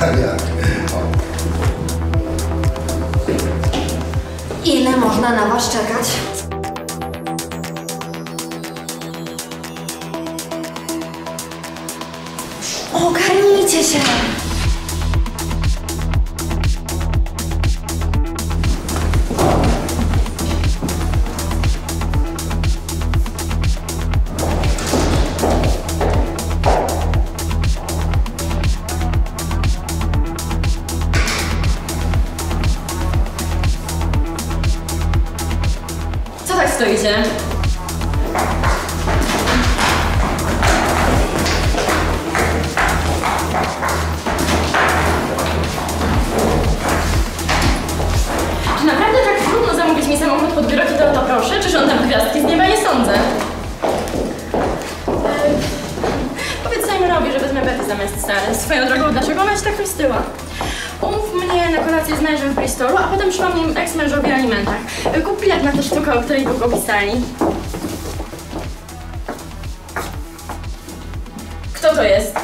stawiamy. E, Ile można na Was czekać? Ogarnijcie się! Tak stoicie? Czy naprawdę tak trudno zamówić mi samochód pod wyroki to o to proszę? Czy żądam gwiazdki z nieba? Nie sądzę. Powiedz Simenowi, że wezmę Betty zamiast Sary. Swoją drogą, dlaczego ona się tak roztyła? Umów mnie na kolację z mężem w Bristolu, a potem przypomnij im eks-mężowi o alimentach. Kup bilet na tę sztukę, o której długo pisali. Kto to jest?